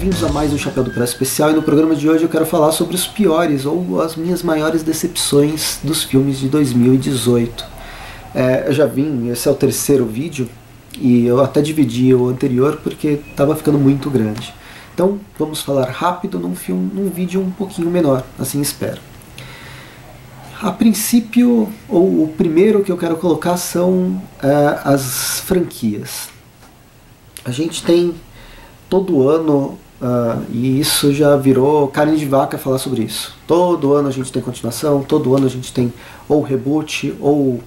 bem-vindos a mais um Chapéu do Preço Especial e no programa de hoje eu quero falar sobre os piores ou as minhas maiores decepções dos filmes de 2018. É, eu já vim, esse é o terceiro vídeo e eu até dividi o anterior porque estava ficando muito grande. Então vamos falar rápido num, filme, num vídeo um pouquinho menor, assim espero. A princípio, ou o primeiro que eu quero colocar são é, as franquias. A gente tem todo ano, uh, e isso já virou carne de vaca falar sobre isso. Todo ano a gente tem continuação, todo ano a gente tem ou reboot, ou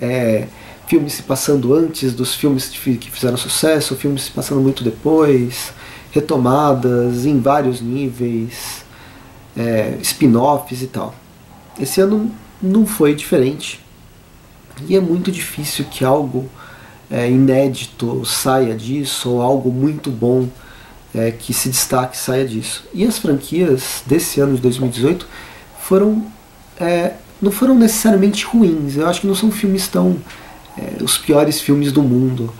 é, filmes se passando antes dos filmes que fizeram sucesso, filmes se passando muito depois, retomadas em vários níveis, é, spin-offs e tal. Esse ano não foi diferente. E é muito difícil que algo é, inédito saia disso, ou algo muito bom é, que se destaque saia disso. E as franquias desse ano de 2018 foram é, não foram necessariamente ruins. Eu acho que não são filmes tão é, os piores filmes do mundo,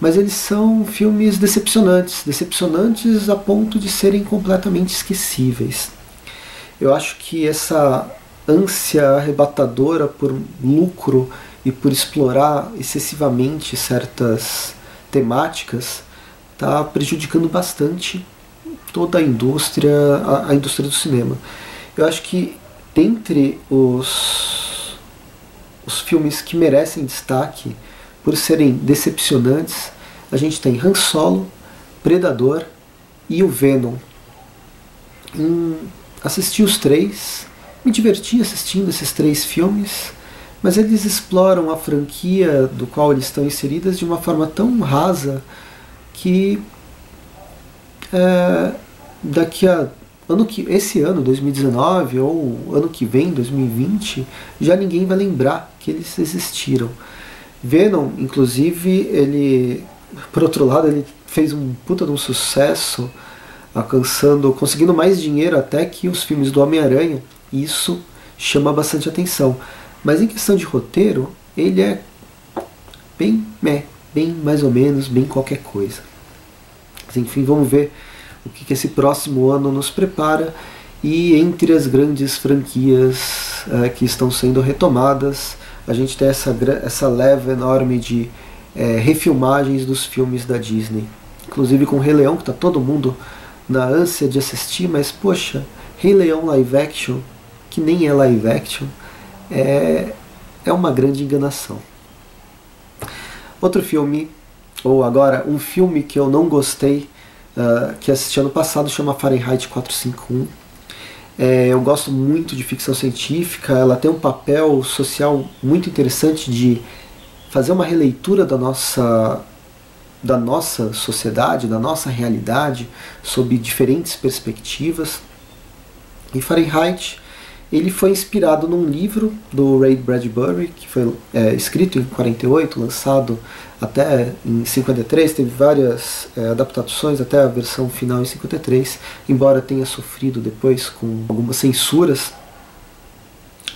mas eles são filmes decepcionantes, decepcionantes a ponto de serem completamente esquecíveis. Eu acho que essa ânsia arrebatadora por lucro e por explorar excessivamente certas temáticas está prejudicando bastante toda a indústria, a, a, indústria do cinema. Eu acho que dentre os, os filmes que merecem destaque por serem decepcionantes, a gente tem Han Solo, Predador e o Venom. Hum, assisti os três, me diverti assistindo esses três filmes mas eles exploram a franquia do qual eles estão inseridas de uma forma tão rasa que é, daqui a ano que esse ano 2019 ou ano que vem 2020 já ninguém vai lembrar que eles existiram Venom inclusive ele por outro lado ele fez um puta de um sucesso alcançando conseguindo mais dinheiro até que os filmes do Homem-Aranha isso chama bastante atenção mas em questão de roteiro, ele é bem meh, bem mais ou menos, bem qualquer coisa. Enfim, vamos ver o que, que esse próximo ano nos prepara. E entre as grandes franquias uh, que estão sendo retomadas, a gente tem essa, essa leva enorme de é, refilmagens dos filmes da Disney. Inclusive com Rei Leão, que está todo mundo na ânsia de assistir, mas poxa, Rei Leão live action, que nem é live action, é, é uma grande enganação. Outro filme, ou agora um filme que eu não gostei, uh, que assisti ano passado, chama Fahrenheit 451. É, eu gosto muito de ficção científica, ela tem um papel social muito interessante de fazer uma releitura da nossa, da nossa sociedade, da nossa realidade, sob diferentes perspectivas. E Fahrenheit ele foi inspirado num livro do Ray Bradbury, que foi é, escrito em 48, lançado até em 53, teve várias é, adaptações até a versão final em 53, embora tenha sofrido depois com algumas censuras.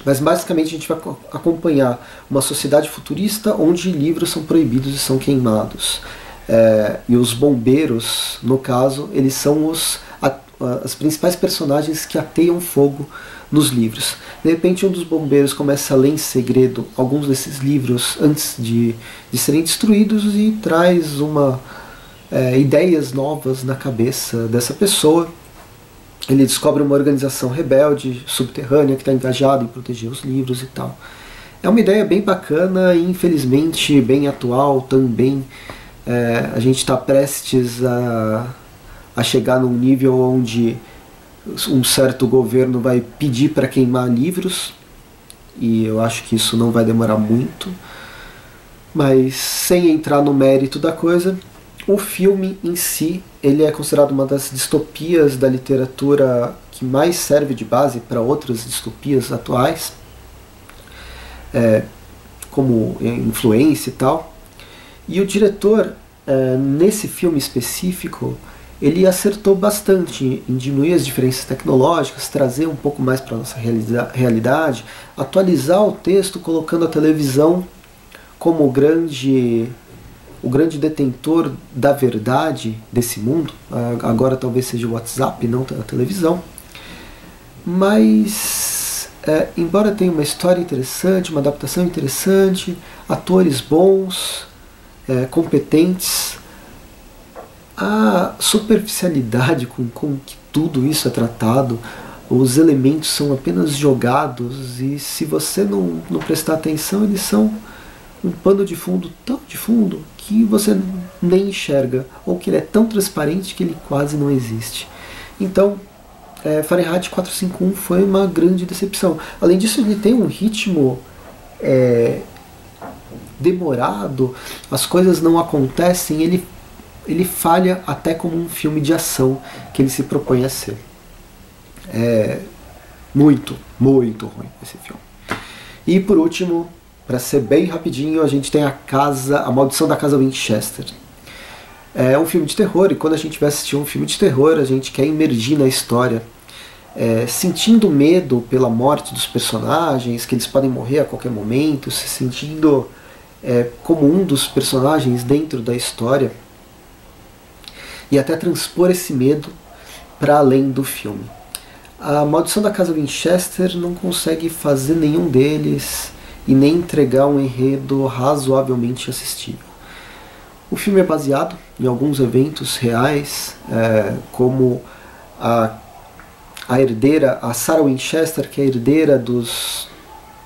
Mas basicamente a gente vai acompanhar uma sociedade futurista onde livros são proibidos e são queimados. É, e os bombeiros, no caso, eles são os, as principais personagens que ateiam fogo nos livros. De repente, um dos bombeiros começa a ler em segredo alguns desses livros antes de, de serem destruídos e traz uma é, ideias novas na cabeça dessa pessoa. Ele descobre uma organização rebelde, subterrânea, que está engajada em proteger os livros e tal. É uma ideia bem bacana e infelizmente bem atual também. É, a gente está prestes a, a chegar num nível onde um certo governo vai pedir para queimar livros, e eu acho que isso não vai demorar muito. Mas sem entrar no mérito da coisa, o filme em si, ele é considerado uma das distopias da literatura que mais serve de base para outras distopias atuais, é, como influência e tal. E o diretor, é, nesse filme específico, ele acertou bastante em diminuir as diferenças tecnológicas, trazer um pouco mais para a nossa realidade, atualizar o texto colocando a televisão como grande o grande detentor da verdade desse mundo. Agora talvez seja o WhatsApp, não a televisão. Mas, é, embora tenha uma história interessante, uma adaptação interessante, atores bons, é, competentes, a superficialidade com, com que tudo isso é tratado, os elementos são apenas jogados e se você não, não prestar atenção, eles são um pano de fundo tão de fundo que você nem enxerga, ou que ele é tão transparente que ele quase não existe. Então, é, Fahrenheit 451 foi uma grande decepção. Além disso, ele tem um ritmo é, demorado, as coisas não acontecem, ele, ele falha até como um filme de ação que ele se propõe a ser. É muito, muito ruim esse filme. E por último, para ser bem rapidinho, a gente tem a casa, a maldição da casa Winchester. É um filme de terror e quando a gente vai assistir um filme de terror, a gente quer imergir na história, é, sentindo medo pela morte dos personagens, que eles podem morrer a qualquer momento, se sentindo é, como um dos personagens dentro da história e até transpor esse medo para além do filme. A Maldição da Casa Winchester não consegue fazer nenhum deles e nem entregar um enredo razoavelmente assistível. O filme é baseado em alguns eventos reais, é, como a, a herdeira, a Sarah Winchester, que é a herdeira dos,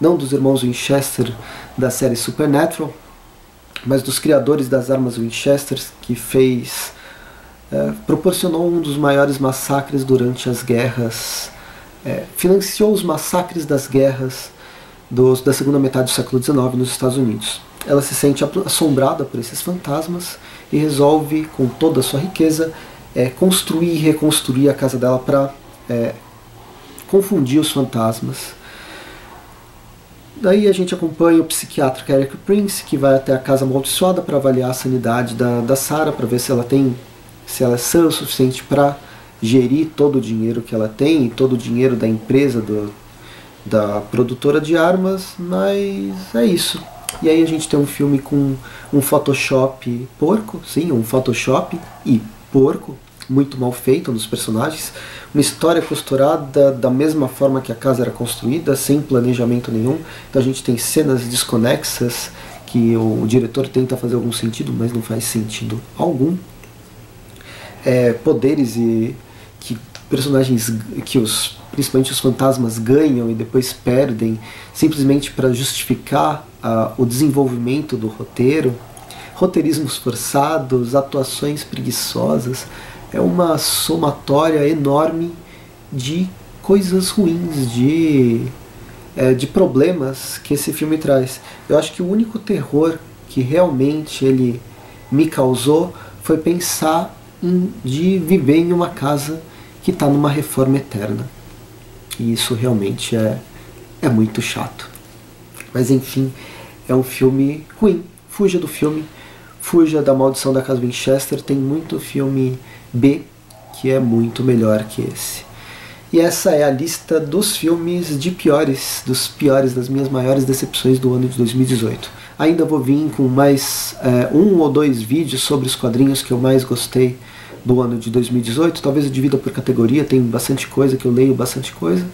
não dos irmãos Winchester da série Supernatural, mas dos criadores das armas Winchester, que fez, é, proporcionou um dos maiores massacres durante as guerras, é, financiou os massacres das guerras dos, da segunda metade do século XIX nos Estados Unidos. Ela se sente assombrada por esses fantasmas e resolve, com toda a sua riqueza, é, construir e reconstruir a casa dela para é, confundir os fantasmas. Daí a gente acompanha o psiquiatra Eric Prince, que vai até a casa amaldiçoada para avaliar a sanidade da, da Sarah, para ver se ela tem, se ela é sã o suficiente para gerir todo o dinheiro que ela tem, todo o dinheiro da empresa do, da produtora de armas, mas é isso. E aí a gente tem um filme com um Photoshop porco, sim, um Photoshop e porco, muito mal feito nos personagens, uma história costurada da mesma forma que a casa era construída, sem planejamento nenhum. Então a gente tem cenas desconexas que o diretor tenta fazer algum sentido, mas não faz sentido algum. É, poderes e que personagens que os principalmente os fantasmas ganham e depois perdem simplesmente para justificar o desenvolvimento do roteiro, roteirismos forçados, atuações preguiçosas, é uma somatória enorme de coisas ruins, de, é, de problemas que esse filme traz. Eu acho que o único terror que realmente ele me causou foi pensar de viver em uma casa que está numa reforma eterna. E isso realmente é, é muito chato. Mas enfim, é um filme ruim. Fuja do filme, fuja da maldição da casa Winchester. Tem muito filme B que é muito melhor que esse. E essa é a lista dos filmes de piores, dos piores, das minhas maiores decepções do ano de 2018. Ainda vou vir com mais é, um ou dois vídeos sobre os quadrinhos que eu mais gostei do ano de 2018. Talvez eu divida por categoria, tem bastante coisa que eu leio, bastante coisa.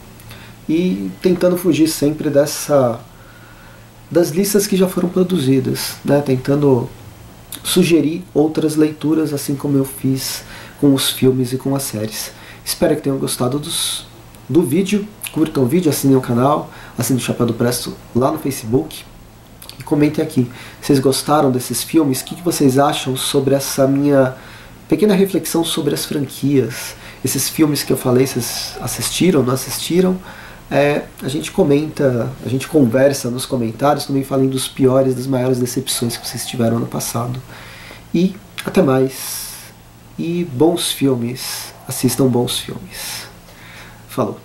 E tentando fugir sempre dessa das listas que já foram produzidas, né? tentando sugerir outras leituras, assim como eu fiz com os filmes e com as séries. Espero que tenham gostado dos, do vídeo. Curtam o vídeo, assinem o canal, assinem o Chapéu do Presto lá no Facebook. E comentem aqui, vocês gostaram desses filmes? O que, que vocês acham sobre essa minha pequena reflexão sobre as franquias, esses filmes que eu falei, vocês assistiram, não assistiram? É, a gente comenta, a gente conversa nos comentários, também falem dos piores, das maiores decepções que vocês tiveram no passado. E até mais. E bons filmes, assistam bons filmes. Falou.